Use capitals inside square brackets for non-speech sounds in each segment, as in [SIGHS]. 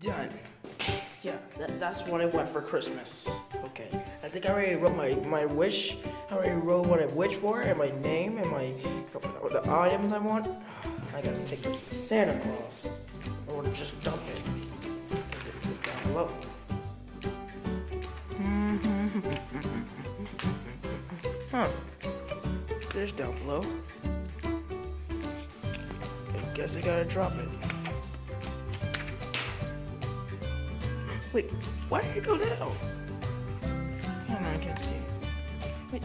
Done. Yeah, that, that's what I want for Christmas. Okay. I think I already wrote my, my wish. I already wrote what I wish for and my name and my the items I want. I gotta take this to Santa Claus. Or just dump it. It down below. [LAUGHS] Huh. There's down below. I guess I gotta drop it. Wait, why did it go down? Hang on, I can't see. Wait,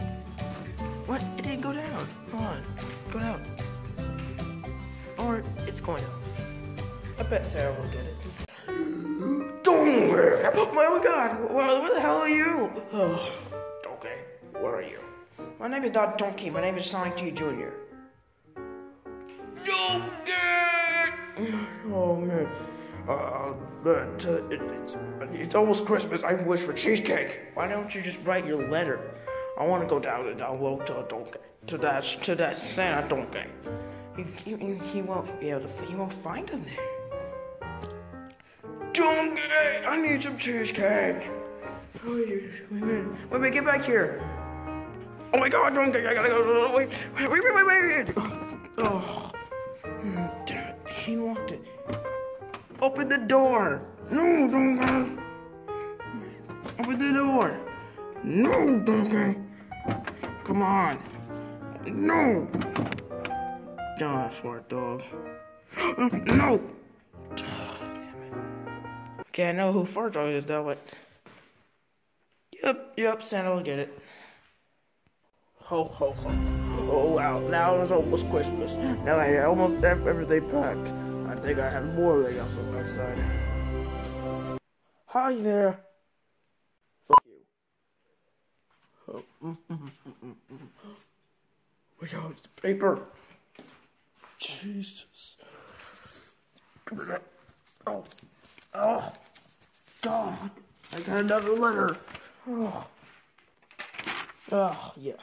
what? It didn't go down. Hold on, go down. Or it's going up. I bet Sarah will get it. Don't worry. Oh my god, where, where the hell are you? Oh, okay, where are you? My name is not Donkey, my name is Sonic T Jr. Donkey! [SIGHS] Oh man. Uh, but uh, it, it's, it's almost Christmas. I wish for cheesecake. Why don't you just write your letter? I want to go down and download to Donkey, to that to that Santa Donkey. He, he, he won't be able to. He won't find him there. Donkey, I need some cheesecake. Wait, wait, wait, wait, get back here. Oh my God, Donkey, I gotta go. Wait, wait, wait, wait, wait. Oh, oh. damn it, he locked it. Open the door! No, Donkey! Open the door! No, Donkey! Come on! No! Die, smart dog. [GASPS] no! Okay, I know who fart dog is though, but... Yep, yep, Santa will get it. Ho, ho, ho. Oh, wow, now it's almost Christmas. Now I almost have everything packed. Think I have more legs outside. Hi there. Fuck you. Oh. Mm, mm, it's paper. Jesus. Oh. Oh. God. I got another letter. Oh. Oh, yeah.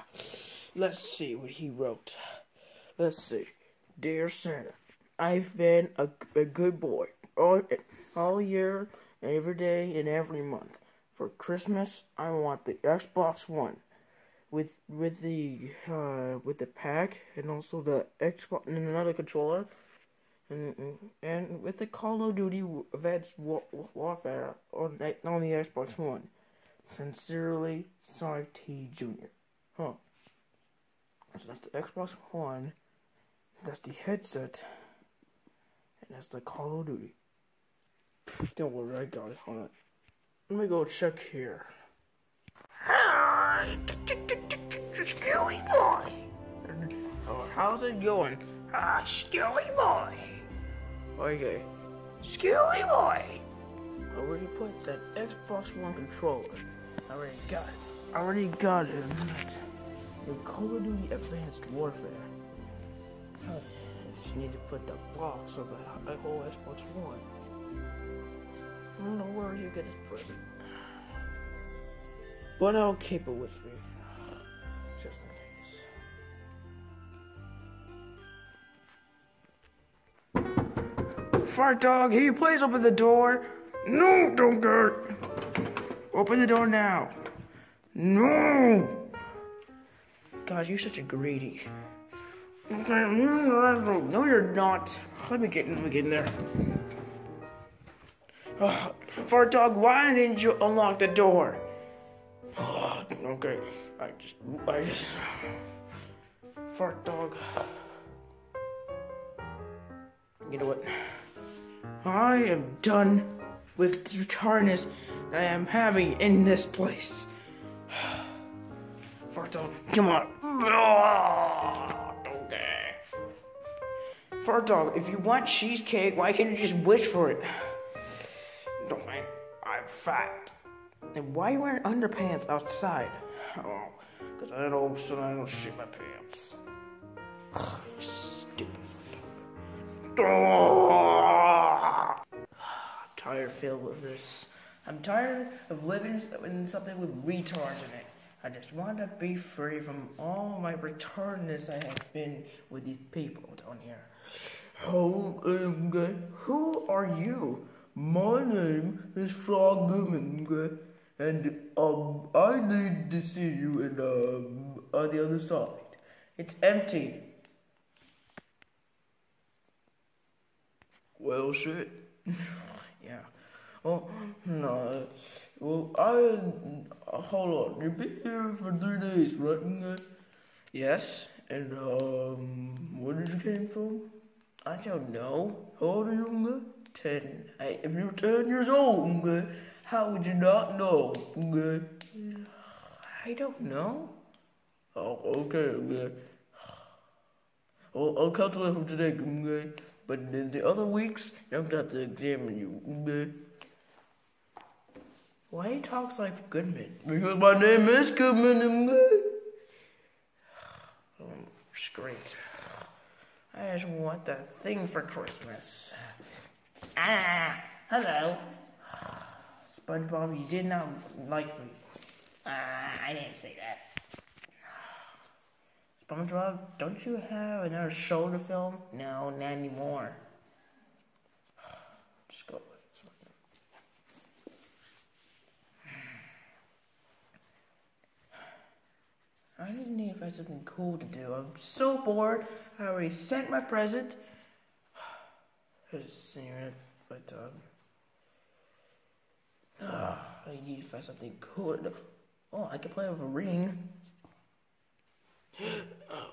Let's see what he wrote. Let's see. Dear Santa. I've been a, a good boy all, all year, every day, and every month. For Christmas, I want the Xbox One with with the uh, with the pack and also the Xbox and another controller, and and with the Call of Duty Advanced Warfare on on the Xbox One. Sincerely, Sonic T Jr. Huh. So that's the Xbox One. That's the headset. That's the Call of Duty. [LAUGHS] Don't worry, I got it. Hold on. Let me go check here. Hi, Stewie boy. Oh, how's it going? Ah, Stewie boy. Okay, Stewie boy. I already put that Xbox One controller. I already got it. I already got it. In Call of Duty Advanced Warfare. Oh you need to put the box of the whole Xbox One. I don't know where you get this present. But I'll keep it with me. Just in case. Fart dog, can you please open the door? No, don't go. Open the door now. No! God, you're such a greedy. No, you're not. Let me get in. Let me get in there. Uh, oh, fart dog, why didn't you unlock the door? Oh, [SIGHS] okay, I just, I just, fart dog. You know what? I am done with the retardness I am having in this place. [SIGHS] Fart dog, come on. [SIGHS] Ah! Fart dog, if you want cheesecake, why can't you just wish for it? Don't mind, I'm fat. And why are you wearing underpants outside? Oh, because I don't, so I don't shit my pants. Ugh, stupid. I'm [SIGHS] tired filled with this. I'm tired of living in something with retards in it. I just want to be free from all my retardedness I have been with these people down here. Good. Who are you? My name is Frog. And um, I need to see you in um, on the other side. It's empty. Well, shit. [LAUGHS] yeah. Well, no. Well, I uh, hold on. You've been here for three days, right? Yes. And um, where did you came from? I don't know. How old are you? Ten. Hey, if you're ten years old, how would you not know? I don't know. Oh, okay. Well, I'll calculate from today? But in the other weeks, I'm gonna have to examine you? Why he talks like Goodman? Because my name is Goodman, okay? [SIGHS] Oh, it's great. I just want that thing for Christmas. Ah, hello. [SIGHS] SpongeBob, you did not like me. Uh, I didn't say that. [SIGHS] SpongeBob, don't you have another show to film? No, not anymore. Just go. I just need to find something cool to do. I'm so bored. I already sent my present. Just sitting here, but um, uh, [SIGHS] I need to find something cool. To do. Oh, I can play with a ring. oh.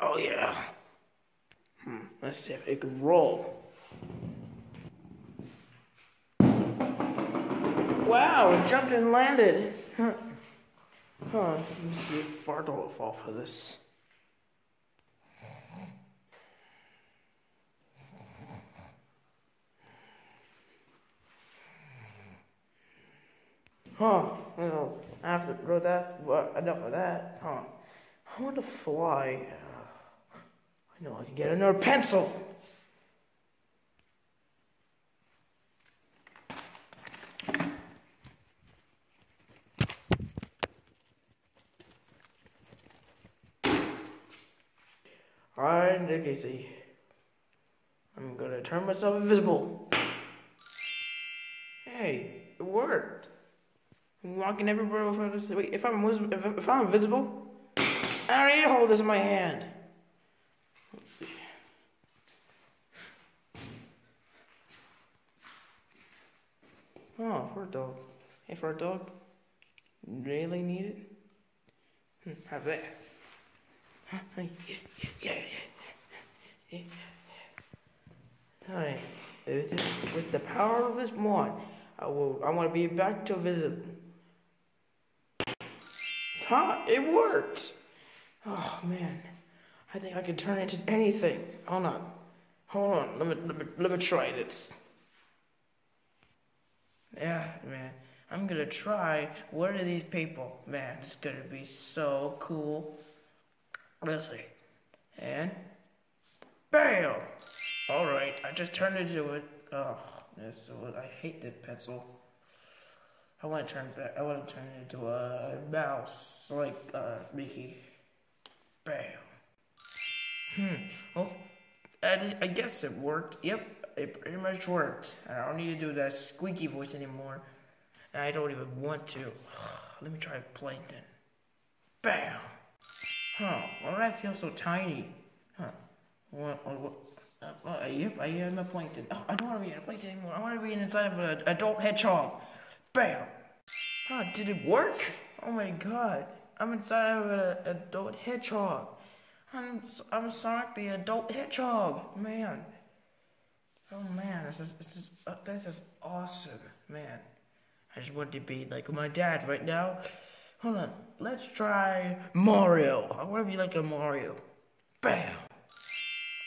[GASPS] oh yeah. Hmm. Let's see if it can roll. Wow, it jumped and landed. Huh. Me see fart will fall for this. Huh, well, after, well, that's what, enough of that, huh. I want to fly. I know I can get another pencil. Alright, okay, see. I'm gonna turn myself invisible. Hey, it worked. I'm walking everywhere this. Wait, if I'm if, I'm invisible, I don't need to hold this in my hand. Let's see. Oh, for a dog. Hey, for a dog, really need it? Hmm, have that. Yeah, yeah. Alright, with, with the power of this mod, I will. I want to be back to visit. Huh? It worked. Oh man, I think I can turn into anything. Hold on, hold on. Let me let me let me try this. Yeah, man. I'm gonna try. What are these people? Man, it's gonna be so cool. Let's see. And bam! Alright, I just turned into it. Oh, this I hate that pencil. I want to turn back. I want to turn it into a mouse, like uh, Mickey. Bam. Hmm. Well, I, I guess it worked. Yep, it pretty much worked. I don't need to do that squeaky voice anymore. And I don't even want to. [SIGHS] Let me try plankton. Bam. Huh, why do I feel so tiny? Huh. What, what? Uh, uh, yep, I am a plankton. Oh, I don't want to be in a plankton anymore. I want to be inside of an adult hedgehog. Bam! Huh, did it work? Oh my god. I'm inside of an adult hedgehog. I'm, I'm Sonic the adult hedgehog. Man. Oh man, this is, this is, uh, this is awesome. Man. I just want to be like my dad right now. Hold on. Let's try Mario. I want to be like a Mario. Bam.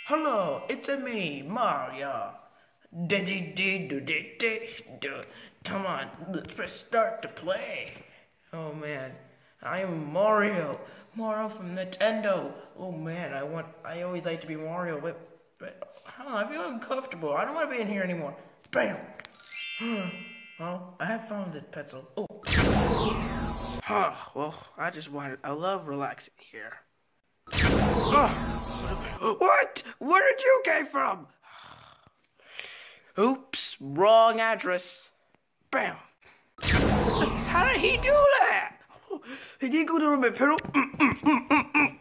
Hello, it's a me, Mario. Come on, let's press start to play. Oh man, I am Mario. Mario from Nintendo. Oh man, I want. I always like to be Mario, but, but I don't know. I feel uncomfortable. I don't want to be in here anymore. Bam. [SIGHS] well, I have found the pencil. Oh. Huh, well, I just wanted, I love relaxing here. Oh, what? Where did you come from? Oops, wrong address. Bam. How did he do that? He did go to my pedal. Mm, mm,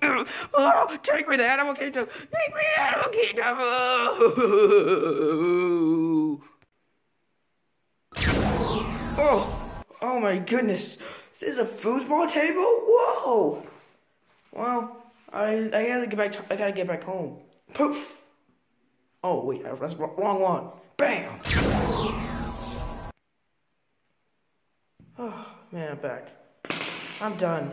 mm, oh, take me to Animal Kingdom. Take me to Animal Kingdom. Oh, oh, oh my goodness. This is a foosball table? Whoa. Well, I I gotta get back. I gotta get back home. Poof. Oh wait, that's wrong one. Bam. Oh [SIGHS] man, I'm back. I'm done.